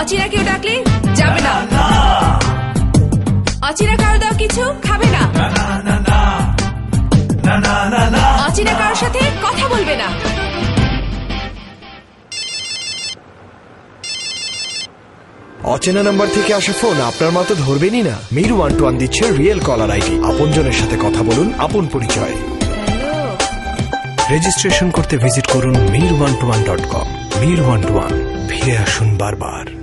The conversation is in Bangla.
অচিরা কেউ ডাকলে যাবে না। অচিরা কারও দাও কিছু খাবে না। অচিরা কারোর সাথে কথা বলবে না। অচেনা নাম্বার থেকে আসা ফোন আপনার মতো ধরবেনই না। মির ওয়ান টু ওয়ান দিচ্ছে রিয়েল কলার আইডি। আপনজনের সাথে কথা বলুন, আপন পরিচয়। রেজিস্ট্রেশন করতে ভিজিট করুন Mir one two one dot com. Mir one two one, ফিরে আসুন বারবার।